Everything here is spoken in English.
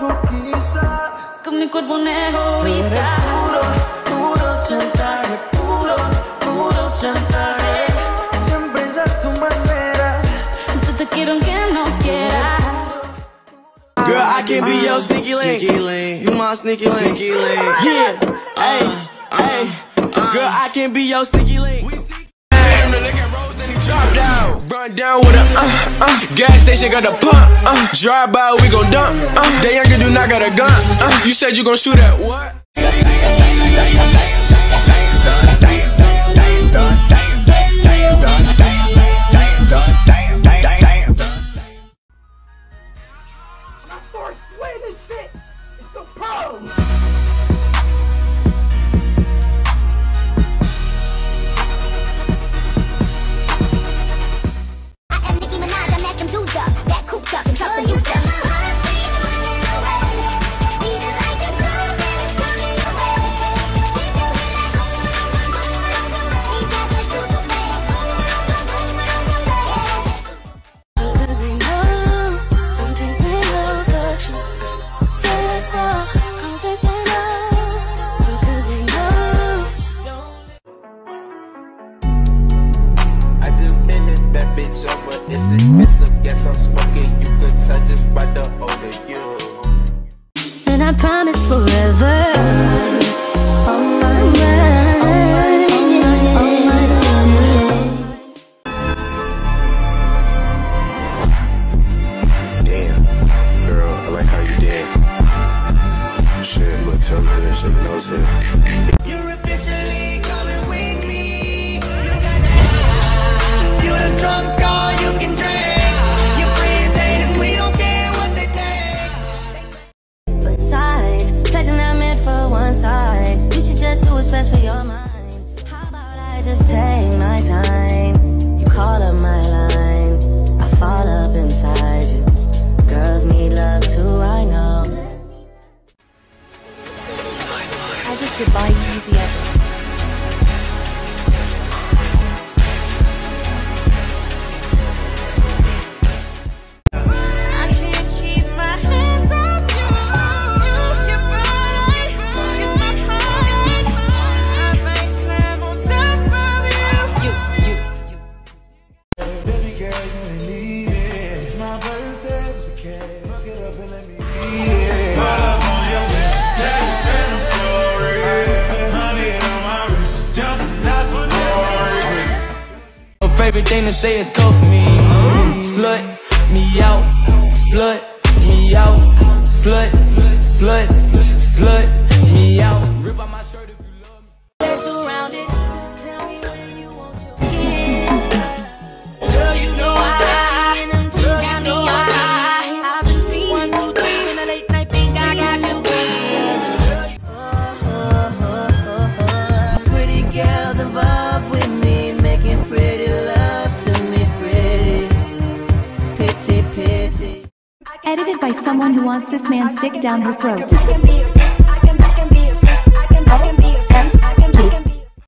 masoquista. Con mi cuerpo un egoísta. Puro, puro chantaje, puro, puro chantaje. Siempre es a tu manera. Yo te quiero aunque no quiera. Girl, I can be your ah, sneaky link. Sneaky link. You my sneaky link. Sneaky link. Yeah. Hey, hey. Ah, ah, girl, I can be your sneaky link. Then he dropped out. Run down with a uh, uh. Gas station got a pump, uh. Drive by, we gon' dump, uh. That younger do not got a gun, uh. You said you gon' shoot at what? Over. It's expensive, guess I'm smoking. You could tell just by the odor. You. And I promise forever. On my mind, on my mind. Damn, girl, I like how you dance. Shit, look, tell me this, shit, knows just take my time? You call up my line. I fall up inside you. Girls need love too, I know. Added to buy easy favorite thing to say is for me. Slut me out, slut me out, slut, slut, slut me by someone who wants this man stick down her throat.